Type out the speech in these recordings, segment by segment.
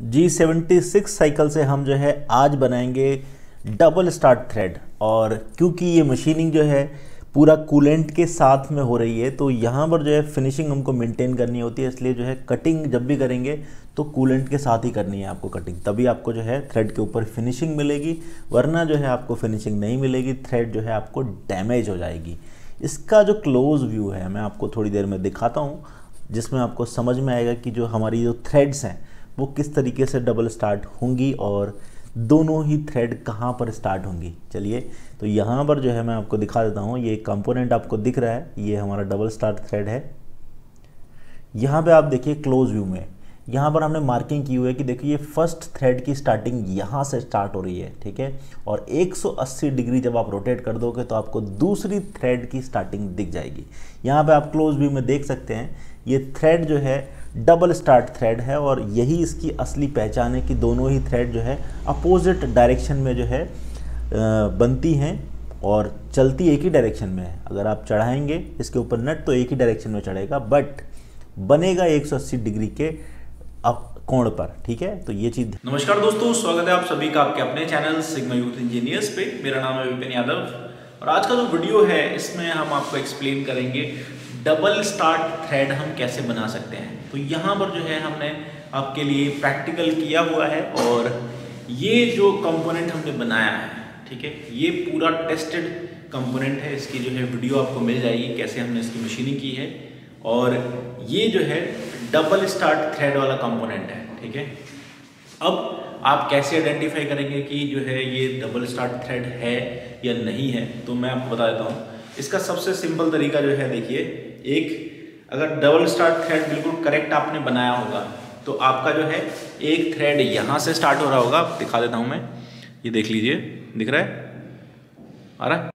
जी seventy six cycle से हम जो है आज बनाएँगे डबल स्टार्ट थ्रेड और क्योंकि ये मशीनिंग जो है पूरा कूलेंट के साथ में हो रही है तो यहाँ पर जो है फिनिशिंग हमको मेंटेन करनी होती है, इसलिए जो है कटिंग जब भी करेंगे तो कूलेंट के साथ ही करनी है आपको कटिंग तभी आपको जो है थ्रेड के ऊपर फिनिशिंग मिलेगी, वरना जो है आपको फिनिशिंग नहीं मिलेगी थ्रेड जो है आपको डैमेज हो जाएगी। इसका जो क्लोज व्यू है, मैं आपको थोड़ी देर में दिखाता हूँ, जिसमें आपको समझ में आएगा कि जो हमारी जो थ्रेड्स हैं वो किस तरीके से डबल स्टार्ट होंगी और दोनों ही थ्रेड कहाँ पर स्टार्ट होंगी? चलिए तो यहाँ पर जो है मैं आपको दिखा देता हूँ, ये कंपोनेंट आपको दिख रहा है, ये हमारा डबल स्टार्ट थ्रेड है। यहाँ पे आप देखिए क्लोज व्यू में, यहाँ पर हमने मार्किंग की हुई है कि देखिए ये फ़र्स्ट थ्रेड की स्टार्टिंग यहाँ से स्टार्ट हो रही है, ठीक है? और 180 डिग्री जब आप रोटेट कर दोगे तो आपको दूसरी थ्रेड की स्टार्टिंग दिख जाएगी। यहाँ पे आप क्लोज व्यू में देख सकते हैं, ये थ्रेड जो है डबल स्टार्ट थ्रेड है और यही इसकी असली पहचान है कि दोनों ही थ्रेड जो है अपोजिट डायरेक्शन में जो है बनती हैं और चलती एक ही डायरेक्शन में है। अगर आप चढ़ाएँगे, इसके ऊपर नट तो एक ही डायरेक्शन में चढ़ेगा बट बनेगा 180 डिग्री के कोण पर, ठीक है? तो ये चीज़ नमस्कार दोस्तों, स्वागत है आप सभी का आपके अपने चैनल सिग्मा यूथ इंजीनियर्स पे। मेरा नाम है विपिन यादव और आज का जो वीडियो है, इसमें हम आपको एक्सप्लेन करेंगे डबल स्टार्ट थ्रेड हम कैसे बना सकते हैं। तो यहाँ पर जो है हमने आपके लिए प्रैक्टिकल किया हुआ है और ये जो कंपोनेंट हमने बनाया है, ठीक है, ये पूरा टेस्टेड कंपोनेंट है। इसकी जो है वीडियो आपको मिल जाएगी, कैसे हमने इसकी मशीनिंग की है। और ये जो है डबल स्टार्ट थ्रेड वाला कंपोनेंट है, ठीक है। अब आप कैसे आइडेंटिफाई करेंगे कि जो है ये डबल स्टार्ट थ्रेड है या नहीं है तो मैं आपको बता देता हूँ। इसका सबसे सिंपल तरीका जो है देखिए, एक अगर डबल स्टार्ट थ्रेड बिल्कुल करेक्ट आपने बनाया होगा तो आपका जो है, एक थ्रेड यहाँ से स्टार्ट हो रहा होगा। दिखा देता हूँ मैं। ये देख लीजिए। दिख रहा है? आ रहा है?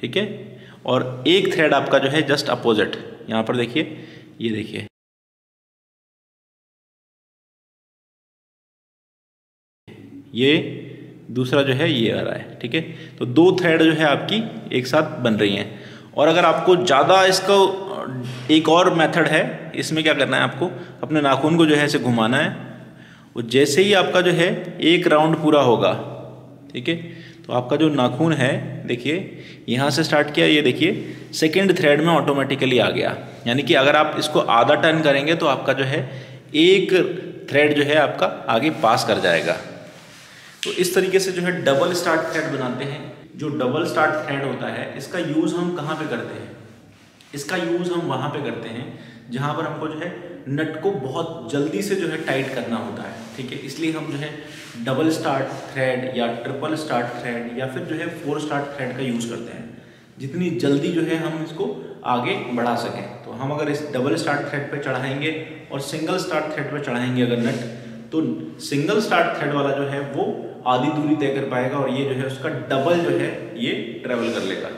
ठीक है? और एक थ्रेड आपका जो है जस्ट अपोजिट यहाँ पर देखिए। ये देखिए। ये दूसरा जो है ये आ रहा है, ठीक है? तो दो थ्रेड जो है आपकी एक साथ बन रही हैं। और अगर आपको ज़्यादा इसका एक और मेथड है, इसमें क्या करना है आपको? अपने नाखून को जो है ऐसे घुमाना है। और जैसे ही आपका जो है एक राउंड पूरा होगा, ठीक है? तो आपका जो नाखून है, देखिए, यहाँ से स्टार्ट किया, ये देखिए सेकेंड थ्रेड में ऑटोमेटिकली आ गया। यानी कि अगर आप इसको आधा टर्न करेंगे तो आपका जो है एक थ्रेड जो है आपका आगे पास कर जाएगा। तो इस तरीके से जो है डबल स्टार्ट थ्रेड बनाते हैं। जो डबल स्टार्ट थ्रेड होता है, इसका यूज़ हम कहाँ पे करते हैं? इसका यूज़ हम वहाँ पे करते हैं, जहाँ पर हमको जो है नट को बहुत जल्दी से जो है टाइट करना होता है, ठीक है? इसलिए हम जो है डबल स्टार्ट थ्रेड या ट्रिपल स्टार्ट थ्रेड या फिर जो है फोर स्टार्ट थ्रेड का यूज़ करते हैं। जितनी जल्दी जो है हम इसको आगे बढ़ा सकें। तो हम अगर इस डबल स्टार्ट थ्रेड पर चढ़ाएँगे और सिंगल स्टार्ट थ्रेड पर चढ़ाएँगे अगर नट तो सिंगल स्टार्ट थ्रेड वाला जो है वो आधी दूरी तय कर पाएगा और ये जो है उसका डबल जो है ये ट्रेवल कर लेगा।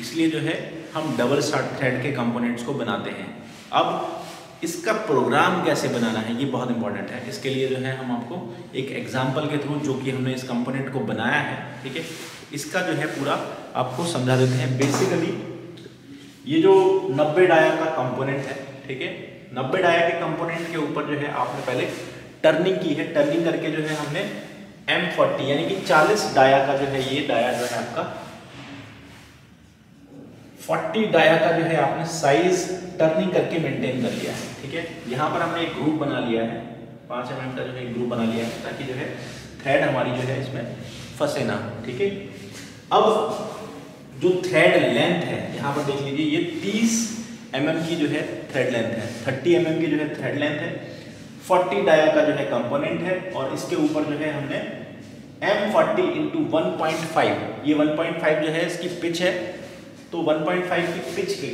इसलिए जो है हम डबल स्टार्ट थ्रेड के कंपोनेंट्स को बनाते हैं। अब इसका प्रोग्राम कैसे बनाना है, ये बहुत इंपॉर्टेंट है। इसके लिए जो है हम आपको एक एग्ज़ाम्पल के थ्रू जो कि हमने इस कंपोनेंट को बनाया है, ठीक है? इसका जो है पूरा आपको समझा देते हैं। बेसिकली ये जो 90 डाया का कंपोनेंट है, ठीक है? 90 डाया के कंपोनेंट के ऊपर जो है आपने पहले टर्निंग की है। टर्निंग करके जो है हमने एम फोर्टी यानी कि 40 डाया का जो है ये डाया जो है आपका 40 डाया का जो है आपने साइज़ टर्निंग करके मेंटेन कर लिया है ठीक है यहाँ पर हमने एक ग्रुप बना लिया है पाँच एम का जो है ग्रुप बना लिया है ताकि जो है थ्रेड हमारी जो है इसमें फंसे ना ठीक है अब जो थ्रेड लेंथ है यहाँ पर देख लीजिए ये 30 एम mm की जो है थ्रेड लेंथ है 30 एम mm की जो है थ्रेड लेंथ है 40 डाया का जो है कंपोनेंट है और इसके ऊपर जो है हमने M40 forty into one point five ये 1.5 जो है, इसकी पिच है। तो 1.5 की पिच की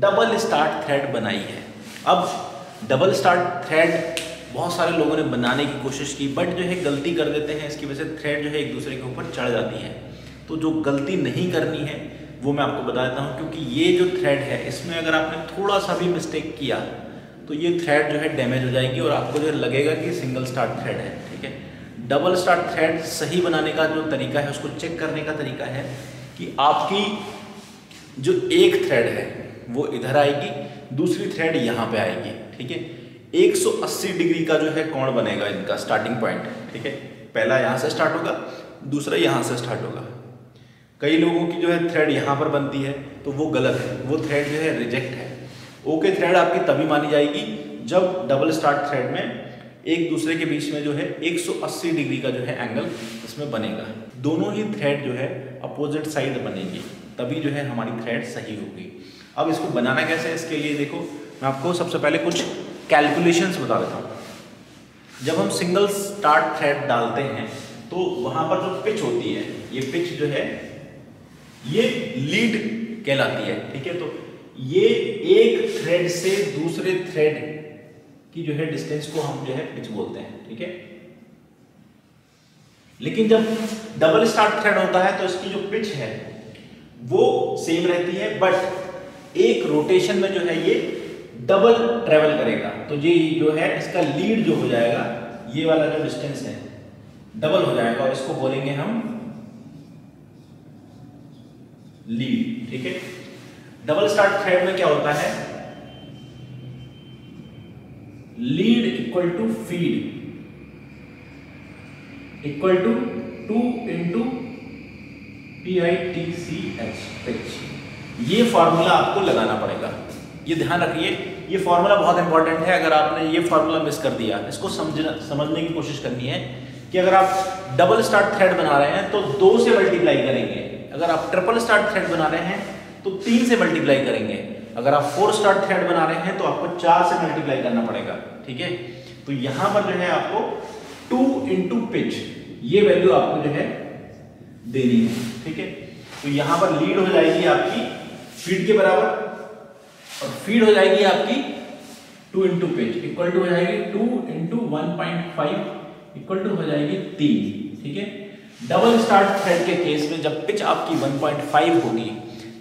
डबल स्टार्ट थ्रेड बनाई है। अब डबल स्टार्ट थ्रेड बहुत सारे लोगों ने बनाने की कोशिश की बट जो है गलती कर देते हैं। इसकी वजह से थ्रेड जो है एक दूसरे के ऊपर चढ़ जाती है। तो जो गलती नहीं करनी है, वो मैं आपको बता देता हूँ, क्योंकि ये जो थ्रेड है, इसमें अगर आपने थोड़ा सा भी मिस्टेक किया तो ये थ्रेड जो है डैमेज हो जाएगी और आपको जो लगेगा कि सिंगल स्टार्ट थ्रेड है। डबल स्टार्ट थ्रेड सही बनाने का जो तरीका है, उसको चेक करने का तरीका है कि आपकी जो एक थ्रेड है, वो इधर आएगी, दूसरी थ्रेड यहाँ पे आएगी, ठीक है? 180 डिग्री का जो है कोण बनेगा इनका स्टार्टिंग पॉइंट ठीक है? पहला यहाँ से स्टार्ट होगा, दूसरा यहाँ से स्टार्ट होगा। कई लोगों की जो है थ्रेड यहाँ पर बनती है तो वो गलत है, वो थ्रेड जो है रिजेक्ट है। ओके थ्रेड आपकी तभी मानी जाएगी जब डबल स्टार्ट थ्रेड में एक दूसरे के बीच में जो है 180 डिग्री का जो है एंगल इसमें बनेगा। दोनों ही थ्रेड जो है अपोजिट साइड बनेगी, तभी जो है हमारी थ्रेड सही होगी। अब इसको बनाना कैसे है इसके लिए देखो, मैं आपको सबसे पहले कुछ कैलकुलेशंस बता देता हूँ। जब हम सिंगल स्टार्ट थ्रेड डालते हैं तो वहाँ पर जो पिच होती है, ये पिच जो है, ये लीड कहलाती है, ठीक है? तो ये एक थ्रेड से दूसरे थ्रेड की जो है डिस्टेंस को हम जो है पिच बोलते हैं, ठीक है? लेकिन जब डबल स्टार्ट थ्रेड होता है तो इसकी जो पिच है, वो सेम रहती है बट एक रोटेशन में जो है ये डबल ट्रेवल करेगा। तो ये जो है इसका लीड जो हो जाएगा, ये वाला जो डिस्टेंस है डबल हो जाएगा और इसको बोलेंगे हम लीड ठीक है? डबल स्टार्ट थ्रेड में क्या होता है? Lead equal to feed equal to two into P I T C H pitch ये फॉर्मूला आपको लगाना पड़ेगा। ये ध्यान रखिए, ये फॉर्मूला बहुत इंपॉर्टेंट है। अगर आपने ये फॉर्मूला मिस कर दिया, इसको समझना, समझने की कोशिश करनी है कि अगर आप डबल स्टार्ट थ्रेड बना रहे हैं तो दो से मल्टीप्लाई करेंगे। अगर आप ट्रिपल स्टार्ट थ्रेड बना रहे हैं तो तीन से मल्टीप्लाई करेंगे। अगर आप फोर स्टार थ्रेड बना रहे हैं तो आपको चार से मल्टीप्लाई करना पड़ेगा, ठीक है? तो यहाँ पर जो है आपको टू इंटू पिच ये वैल्यू आपको जो है देनी है, ठीक है? तो यहाँ पर लीड हो जाएगी आपकी फ़ीड के बराबर, और फ़ीड हो जाएगी आपकी two into pitch equal to हो जाएगी two into one point five equal to हो जाएगी तीन, ठीक है? डबल स्टार्ट थ्रेड के केस में जब पिच आपकी 1.5 होगी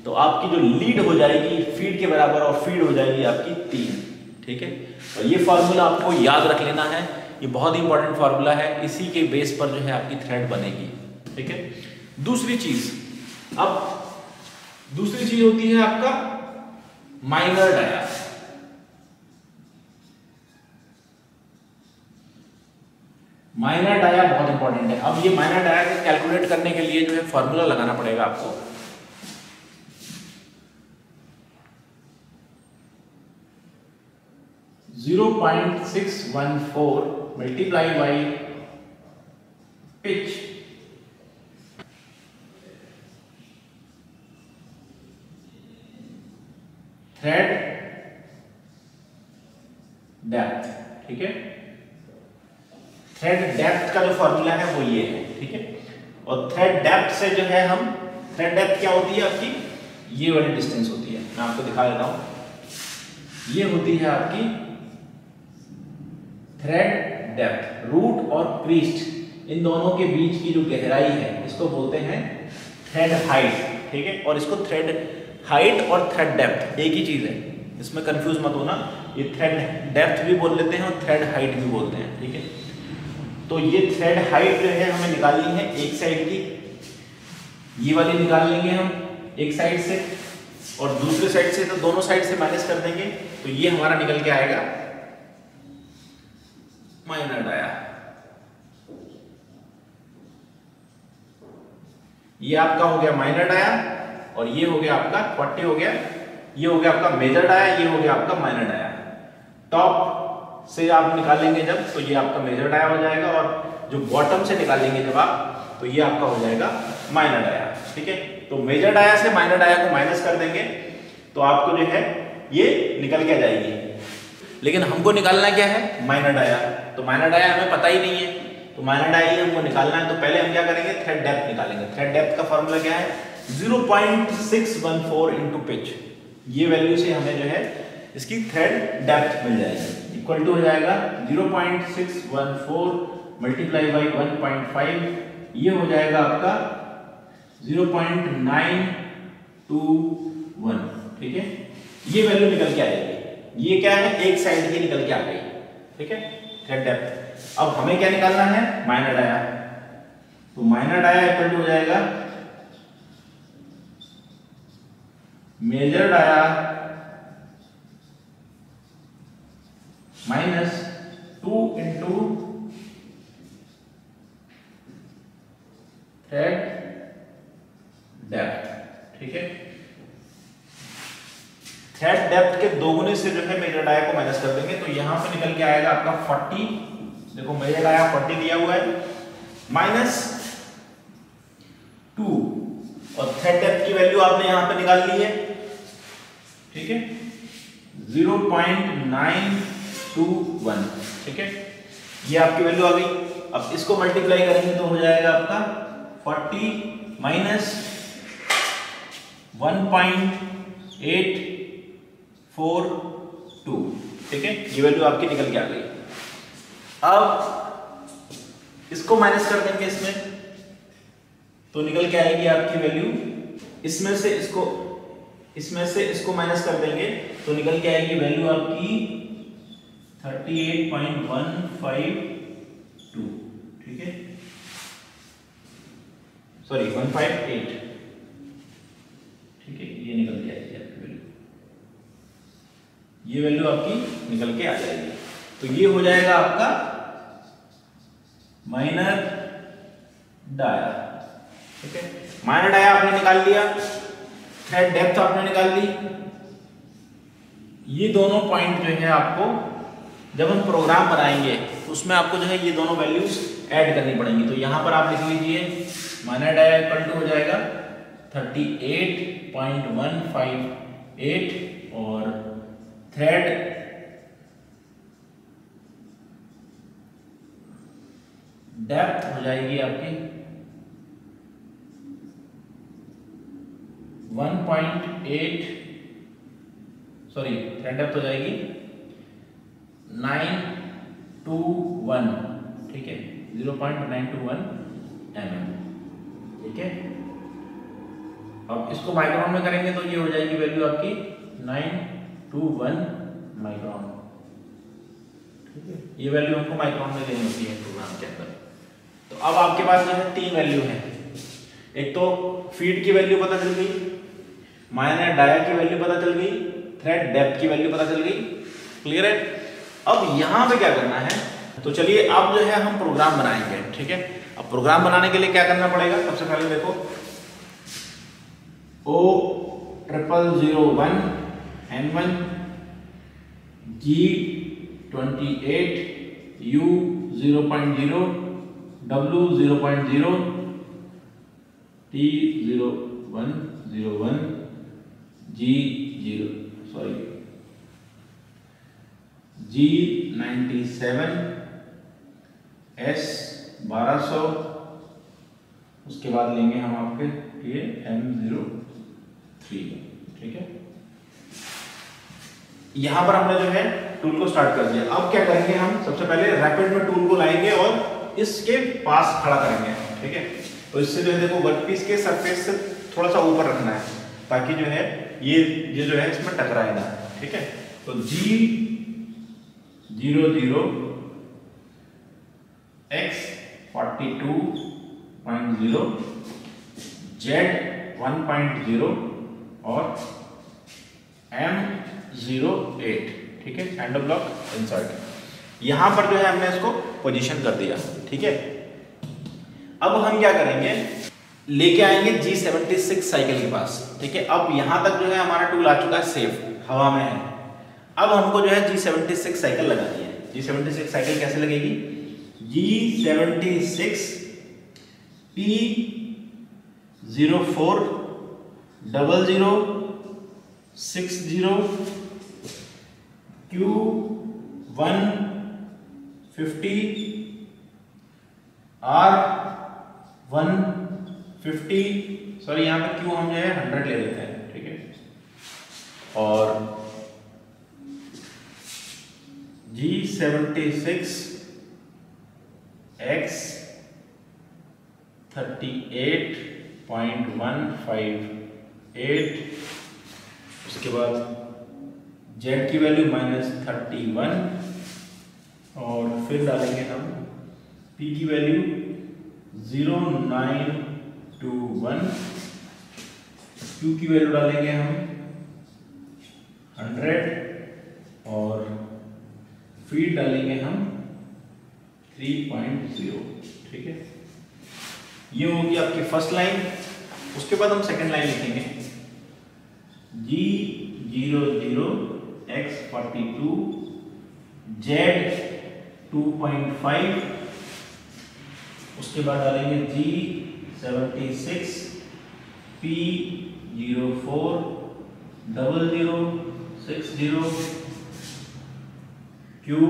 तो आपकी जो लीड हो जाएगी फ़ीड के बराबर और फ़ीड हो जाएगी आपकी तीन, ठीक है? और ये फार्मूला आपको याद रख लेना है। ये बहुत इंपॉर्टेंट फार्मूला है। इसी के बेस पर जो है आपकी थ्रेड बनेगी, ठीक है? दूसरी चीज़, अब दूसरी चीज़ होती है आपका माइनर डाया माइनर डाया बहुत इंपॉर्टेंट है। अब ये माइनर डाया कैलकुलेट करने के लिए जो है फॉर्मूला लगाना पड़ेगा आपको। 0.614 multiplied by pitch thread depth ठीक है? थ्रेड डेप्थ का जो फॉर्मूला है वो ये है, ठीक है? और थ्रेड डेप्थ से जो है हम थ्रेड डेप्थ क्या होती है आपकी? ये वाली डिस्टेंस होती है। मैं आपको दिखा देता हूँ। ये होती है आपकी थ्रेड डेप्थ रूट और क्रीस्ट इन दोनों के बीच की जो गहराई है, इसको बोलते हैं थ्रेड हाइट ठीक है? और इसको थ्रेड हाइट और थ्रेड डेप्थ एक ही चीज़ है। इसमें कंफ्यूज मत होना। ये थ्रेड डेप्थ भी बोल लेते हैं और थ्रेड हाइट भी बोलते हैं, ठीक है? तो ये थ्रेड हाइट जो है, हमें निकालनी है एक साइड की। ये वाली निकाल लेंगे हम एक साइड से और दूसरे साइड से तो दोनों साइड से माइनस कर देंगे। तो ये हमारा निकल के आएगा। माइनर डाया ये आपका हो गया माइनर डाया और ये हो गया आपका फोर्टी हो गया, ये हो गया आपका मेजर डाया ये हो गया आपका माइनर डाया टॉप से आप निकालेंगे जब तो ये आपका मेजर डाया हो जाएगा, और जो बॉटम से निकालेंगे जब आप तो ये आपका हो जाएगा माइनर डाया ठीक है? तो मेजर डाया से माइनर डाया को माइनस कर देंगे तो आपको जो है, ये निकल के जाएगी। लेकिन हमको निकालना क्या है? माइनर डाया तो माइनर डाया हमें पता ही नहीं है। तो माइनर ही हमको निकालना है तो पहले हम क्या करेंगे? थ्रेड डेप्थ निकालेंगे। थ्रेड डेप्थ का फॉर्मूला क्या है? 0.614 इनटू पिच ये वैल्यू से हमें जो है, इसकी थ्रेड डेप्थ मिल जाएगी। इक्वल टू हो जाएगा 0.614 मल्टीप्लाई बाई 1.5 ये हो जाएगा आपका 0.921 ठीक है? ये वैल्यू निकल के आएगी ये क्या है? एक साइड की निकल के आ गई। ठीक है? थ्रेड डेप्थ अब हमें क्या निकालना है? माइनर डाया तो माइनर डाया इक्वल टू हो जाएगा major dia minus two into thread depth ठीक है? थ्रेड डेप्थ के दोगुने से जो है डाया को माइनस कर देंगे तो यहाँ पे निकल के आएगा आपका 40 देखो मेजर डाया 40 दिया हुआ है। माइनस टू और थ्रेड डेप्थ की वैल्यू आपने यहाँ पे निकाल ली है। ठीक है? Zero point nine two one ठीक है? ये आपकी वैल्यू आ गई। अब इसको मल्टीप्लाई करेंगे तो हो जाएगा आपका forty minus one point eight four two ठीक है? ये वैल्यू आपकी निकल के आ गई। अब इसको माइनस कर देंगे इसमें। तो निकल के आएगी आपकी वैल्यू इसमें से इसको, इसमें से इसको माइनस कर देंगे। तो निकल के आएगी वैल्यू आपकी 38.152 ठीक है? सॉरी 158 ठीक है? ये निकल के आएगी। ये वैल्यू आपकी निकल के आ जाएगी। तो ये हो जाएगा आपका माइनर डाया ठीक है? माइनर डाया आपने निकाल लिया। थ्रेड डेप्थ आपने निकाल ली। ये दोनों पॉइंट जो है आपको, जब हम प्रोग्राम बनाएँगे तो उसमें आपको जो है ये दोनों वैल्यूज़ ऐड करनी पड़ेंगी। तो यहाँ पर आप लिख लीजिए माइनर डाया इक्वल टू हो जाएगा 38.158 और थ्रेड डेप्थ हो जाएगी आपकी 1.8 सॉरी थ्रेड डेप्थ हो जाएगी 921 ठीक है? 0.921 mm ठीक है? अब इसको माइक्रोन में करेंगे तो ये हो जाएगी वैल्यू आपकी 921 माइक्रॉन ठीक है? ये वैल्यू हमको माइक्रॉन में देनी होती है प्रोग्राम के अंदर। तो अब आपके पास जो है तीन वैल्यू है। एक तो फ़ीड की वैल्यू पता चल गई माइनर डाया की वैल्यू पता चल गई थ्रेड डेप्थ की वैल्यू पता चल गई क्लियर है? अब यहाँ पे क्या करना है? तो चलिए अब जो है हम प्रोग्राम बनाएँगे, ठीक है? अब प्रोग्राम बनाने के लिए क्या करना पड़ेगा? सबसे पहले देखो O triple zero one N one G twenty eight U zero point zero W zero point zero T zero one zero one G zero sorry G ninety seven S बारह सौ, उसके बाद लेंगे हम आपके, ये एम ज़ीरो थ्री ठीक है? यहाँ पर हमने जो है टूल को स्टार्ट कर दिया। अब क्या करेंगे हम? सबसे पहले रैपिड में टूल को लाएँगे और इसके पास खड़ा करेंगे, ठीक है? तो इससे जो है देखो वर्कपीस के सरफेस से थोड़ा सा ऊपर रखना है, ताकि जो है ये ये जो है इसमें टकराए ना, ठीक है? तो G zero zero X forty two point zero Z one point zero और एम ज़ीरो एट ठीक है? हैंड ब्लॉक इंसर्ट यहाँ पर जो है हमने इसको पोजीशन कर दिया, ठीक है? अब हम क्या करेंगे? लेके आएँगे जी सेवेंटी सिक्स साइकिल के पास, ठीक है? अब यहाँ तक जो है हमारा टूल आ चुका है सेफ़ हवा में है। अब हमको जो है जी सेवेंटी सिक्स साइकिल लगानी है। जी सेवेंटी सिक्स साइकिल कैसे लगेगी? G seventy six P zero four double zero six zero Q one fifty R one fifty sorry यहाँ पर क्यू हम जो है हंड्रेड ले लेते हैं, ठीक है? और G seventy six X thirty eight point one five eight उसके बाद जेड की वैल्यू माइनस थर्टी वन और फिर डालेंगे हम पी की value zero nine two one Q की वैल्यू डालेंगे हम हंड्रेड और फ़ीड डालेंगे हम 3.0 ठीक है? ये होगी आपकी फ़र्स्ट लाइन उसके बाद हम सेकंड लाइन लिखेंगे। G zero zero X forty two Z two point five उसके बाद डालेंगे G seventy six P zero four double zero six zero Q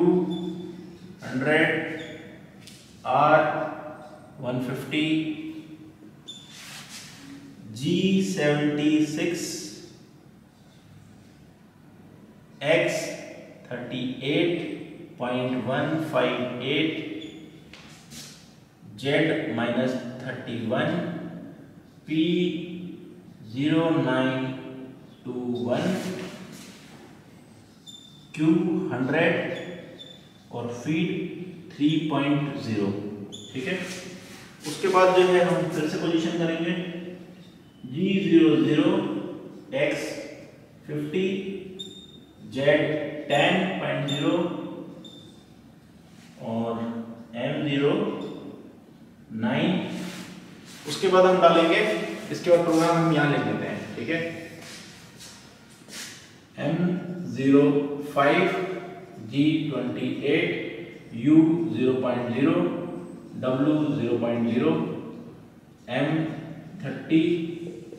hundred R one fifty G seventy six X thirty eight point one five eight Z minus thirty one P zero nine two one Q hundred और feed three point zero ठीक है? उसके बाद जो है हम फिर से पोजीशन करेंगे। G zero zero X fifty Z ten point zero और एम ज़ीरो नाइन उसके बाद हम डालेंगे, इसके बाद प्रोग्राम हम यहाँ लिख देते हैं, ठीक है? M zero five G twenty eight U zero point zero W zero point zero M thirty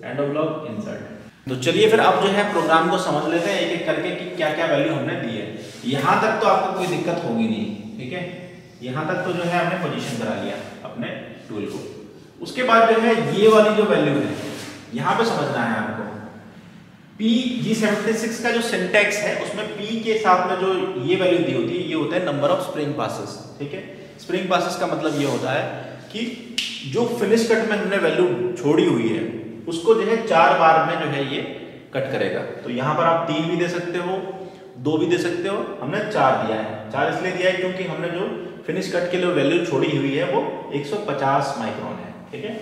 end of block insert तो चलिए फिर अब जो है प्रोग्राम को समझ लेते हैं एक एक करके कि क्या क्या वैल्यू हमने दी है। यहाँ तक तो आपको कोई दिक्कत होगी नहीं, ठीक है? यहाँ तक तो जो है हमने पोजीशन करा लिया अपने टूल को। उसके बाद जो है ये वाली जो वैल्यू है, यहाँ पे समझना है आपको। पी जी सेवेंटी सिक्स का जो सिंटेक्स है, उसमें पी के साथ में जो ये वैल्यू दी होती है, ये होता है नंबर ऑफ़ स्प्रिंग पासिस ठीक है? स्प्रिंग पासिस का मतलब ये होता है कि जो फिनिश कट में हमने वैल्यू छोड़ी हुई है उसको जो है चार बार में जो है ये कट करेगा। तो यहाँ पर आप तीन भी दे सकते हो, दो भी दे सकते हो। हमने चार दिया है। चार इसलिए दिया है क्योंकि हमने जो फिनिश कट के लिए वैल्यू छोड़ी हुई है वो 150 माइक्रोन है, ठीक है?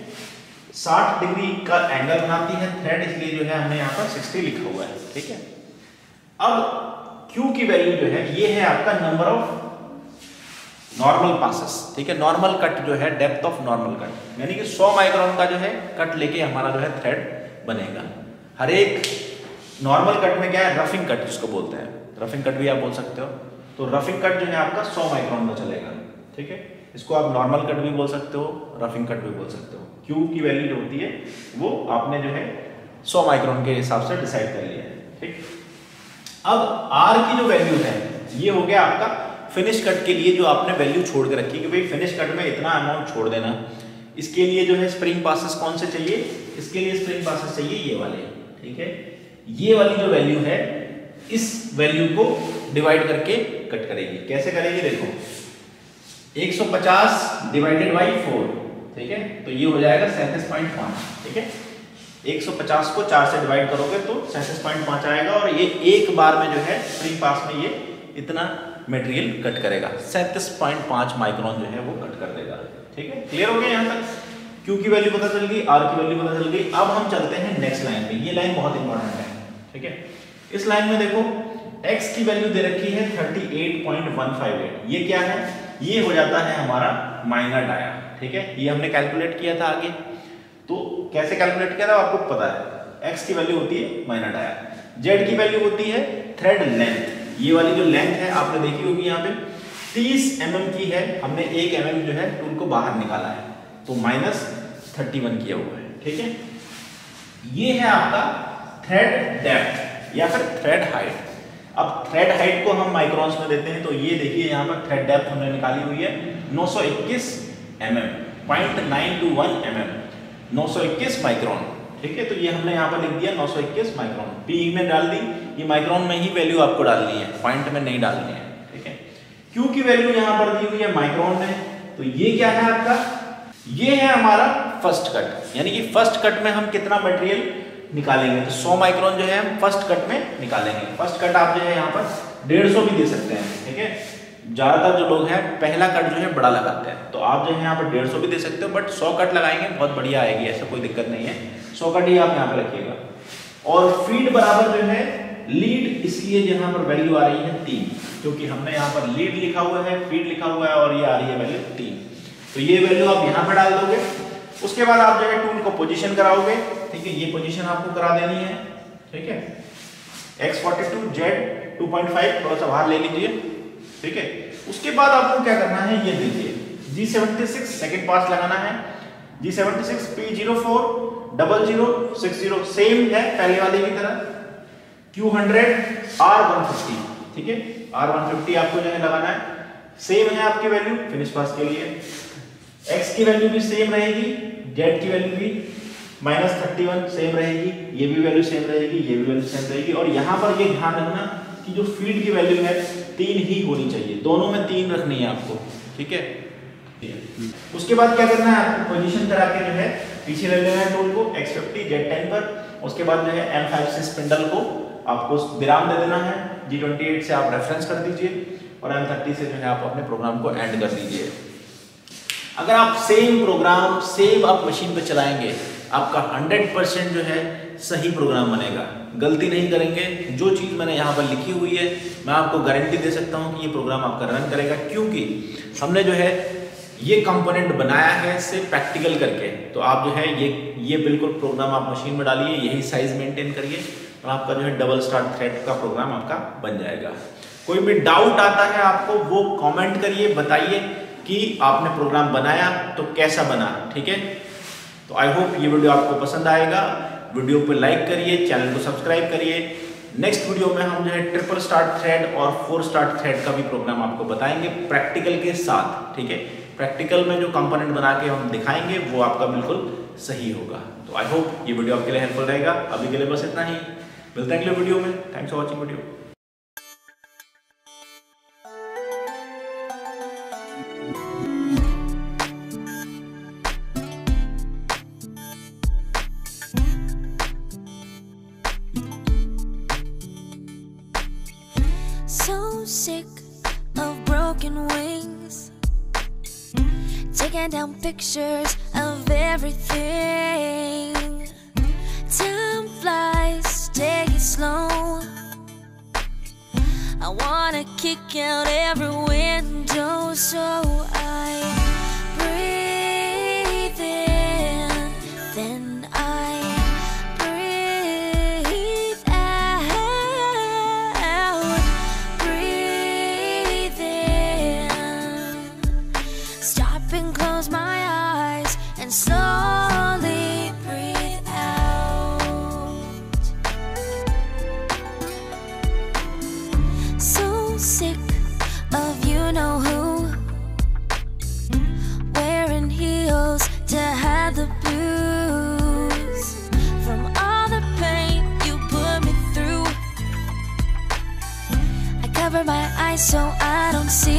60 डिग्री का एंगल बनाती है थ्रेड इसलिए जो है हमने यहाँ पर 60 लिखा हुआ है, ठीक है? अब Q की वैल्यू जो है, ये है आपका नंबर ऑफ़ नॉर्मल पासेस ठीक है? नॉर्मल कट जो है डेप्थ ऑफ़ नॉर्मल कट यानी कि 100 माइक्रोन का जो है कट लेके हमारा जो है थ्रेड बनेगा। हर एक नॉर्मल कट में क्या है? रफिंग कट जिसको बोलते हैं। रफिंग कट भी आप बोल सकते हो। तो रफिंग कट जो है आपका 100 माइक्रोन का चलेगा। ठीक है? इसको आप नॉर्मल कट भी बोल सकते हो रफिंग कट भी बोल सकते हो। क्यू की वैल्यू जो होती है, वो आपने जो है 100 माइक्रोन के हिसाब से डिसाइड कर लिया है। ठीक? अब आर की जो वैल्यू है, ये हो गया आपका फिनिश कट के लिए जो आपने वैल्यू छोड़ के रखी कि भाई फिनिश कट में इतना अमाउंट छोड़ देना। इसके लिए जो है स्प्रिंग पासेस कौन से चाहिए? इसके लिए स्प्रिंग पासेस चाहिए ये वाले, ठीक है? ये वाली जो वैल्यू है, इस वैल्यू को डिवाइड करके कट करेगी। कैसे करेगी? देखो 150 डिवाइडेड बाई 4 ठीक है? तो ये हो जाएगा सैंतीस पॉइंट पाँच, ठीक है? 150 को 4 से डिवाइड करोगे तो सैंतीस पॉइंट पाँच आएगा और ये एक बार में जो है स्प्रिंग पास में ये इतना मटेरियल कट करेगा। सैंतीस पॉइंट पाँच माइक्रोन जो है वो कट कर देगा। ठीक है? क्लियर हो गया यहाँ तक? क्यू की वैल्यू पता चल गई आर की वैल्यू पता चल गई। अब हम चलते हैं नेक्स्ट लाइन पे। ये लाइन बहुत इंपॉर्टेंट है। ठीक है? इस लाइन में देखो, x की वैल्यू दे रखी है 38.158 ये क्या है? ये हो जाता है हमारा माइनर डाया ठीक है? ये हमने कैलकुलेट किया था आगे। तो कैसे कैलकुलेट किया था? आपको पता है। X की वैल्यू होती है माइनर डाया z की वैल्यू होती है थ्रेड लेंथ ये वाली जो लेंथ है, आपने देखी होगी यहाँ पे 30 एम mm की है, हमने एक एम mm जो है टूल को बाहर निकाला है तो माइनस थर्टी वन किया हुआ है, ठीक है? ये है आपका थ्रेड डेप्थ या फिर थ्रेड हाइट अब थ्रेड हाइट को हम माइक्रोन्स में देते हैं तो ये देखिए यहाँ पर थ्रेड डेप्थ हमने निकाली हुई है 921 mm point nine two one M M नौ सौ इक्कीस माइक्रोन ठीक है? तो ये हमने यहाँ पर लिख दिया 921 माइक्रोन पी में डाल दी ये माइक्रोन में ही वैल्यू आपको डालनी है पॉइंट में नहीं डालनी है, ठीक है? क्यू की वैल्यू यहाँ पर दी हुई है? माइक्रोन में। तो ये क्या है आपका? ये है हमारा फ़र्स्ट कट यानी कि फ़र्स्ट कट में हम कितना मटेरियल निकालेंगे? तो 100 माइक्रोन जो है हम फ़र्स्ट कट में निकालेंगे। फ़र्स्ट कट आप जो है यहाँ पर डेढ़ सौ भी दे सकते हैं, ठीक है? ज़्यादातर जो लोग हैं, पहला कट जो है बड़ा लगाते हैं। तो आप जो है यहाँ पर डेढ़ सौ भी दे सकते हो बट सौ कट लगाएँगे, बहुत बढ़िया आएगी, ऐसा कोई दिक्कत नहीं है। सौ कट ही आप यहाँ पर रखिएगा। और फ़ीड बराबर जो है लीड इसलिए यहाँ पर वैल्यू आ रही है तीन, क्योंकि हमने यहाँ पर लीड लिखा हुआ है फ़ीड लिखा हुआ है और ये आ रही है वैल्यू तीन। तो ये वैल्यू आप यहाँ पर डाल दोगे, उसके बाद आप जो है टूल को पोजीशन कराओगे। ठीक है, ये पोजीशन आपको करा देनी है। ठीक है? X forty two Z two point five थोड़ा सा बाहर ले लीजिए। ठीक है? उसके बाद आपको क्या करना है, ये देखिए G seventy six second part लगाना है। G seventy six P zero four double zero six zero same है पहले वाले की तरह। Q hundred R one fifty ठीक है? आर वन फिफ्टी आपको जो है लगाना है। सेम है आपकी वैल्यू फिनिश पास के लिए। एक्स की वैल्यू भी सेम रहेगी जेड की वैल्यू भी माइनस थर्टी वन सेम रहेगी, ये भी वैल्यू सेम रहेगी, ये भी वैल्यू सेम रहेगी। और यहाँ पर ये ध्यान रखना कि जो फ़ील्ड की वैल्यू है, तीन ही होनी चाहिए। दोनों में तीन रखनी है आपको, ठीक है? उसके बाद क्या करना है आपको? पोजीशन करा के जो है, पीछे ले लेना है टूल को एक्स फिफ्टी जेड टेन पर। उसके बाद जो है एम फाइव से स्पिंडल को आपको विराम दे देना है। जी ट्वेंटी एट से आप रेफरेंस कर दीजिए और एम थर्टी से जो है आप अपने प्रोग्राम को एंड कर दीजिए। अगर आप सेम प्रोग्राम सेम आप मशीन पर चलाएँगे, आपका 100 परसेंट जो है सही प्रोग्राम बनेगा। गलती नहीं करेंगे। जो चीज़ मैंने यहाँ पर लिखी हुई है, मैं आपको गारंटी दे सकता हूँ कि ये प्रोग्राम आपका रन करेगा। क्योंकि हमने जो है ये कंपोनेंट बनाया है से प्रैक्टिकल करके। तो आप जो है ये ये बिल्कुल प्रोग्राम आप मशीन में डालिए, यही साइज़ मेंटेन करिए। और आपका जो है डबल स्टार्ट थ्रेड का प्रोग्राम आपका बन जाएगा। कोई भी डाउट आता है आपको, वो कमेंट करिए, बताइए कि आपने प्रोग्राम बनाया तो कैसा बना, ठीक है? तो आई होप ये वीडियो आपको पसंद आएगा। वीडियो पे लाइक करिए चैनल को सब्सक्राइब करिए। नेक्स्ट वीडियो में हम जो है ट्रिपल स्टार्ट थ्रेड और फोर स्टार्ट थ्रेड का भी प्रोग्राम आपको बताएँगे प्रैक्टिकल के साथ, ठीक है? प्रैक्टिकल में जो कंपोनेंट बना के हम दिखाएँगे, वो आपका बिल्कुल सही होगा। तो आई होप ये वीडियो आपके लिए हेल्पफुल रहेगा। अभी के लिए बस इतना ही। मिलते हैं अगले वीडियो में thanks for watching video So sick of broken wings. Taking down pictures of everything. Time flies, take slow. I wanna kick out every window so so I don't see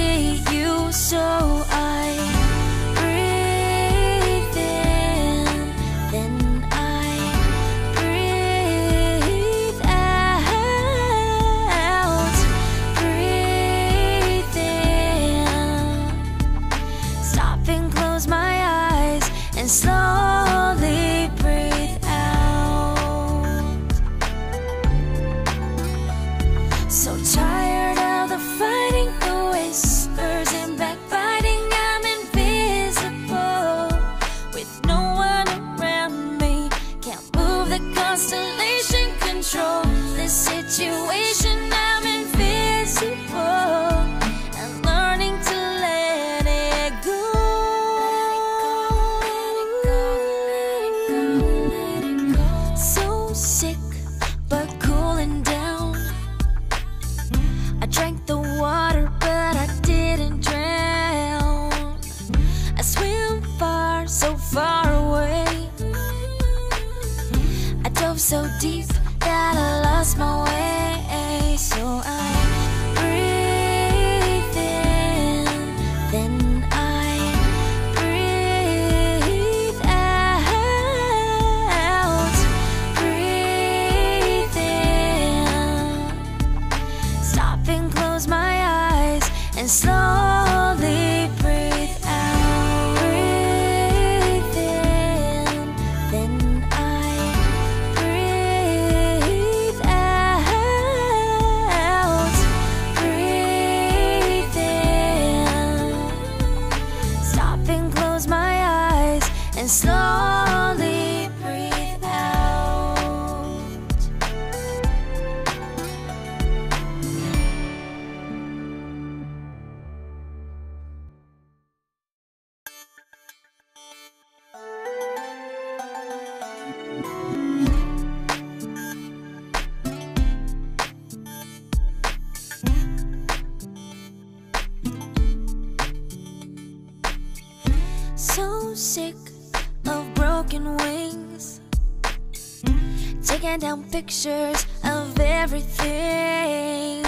Taking down pictures of everything.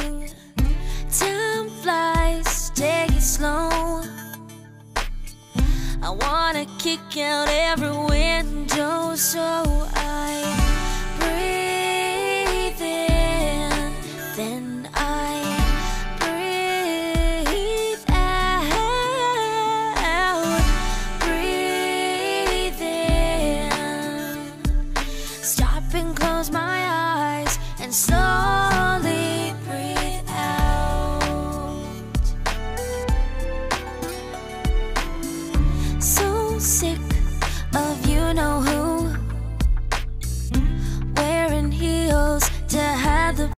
Time flies, take it slow. I wanna kick out every window so I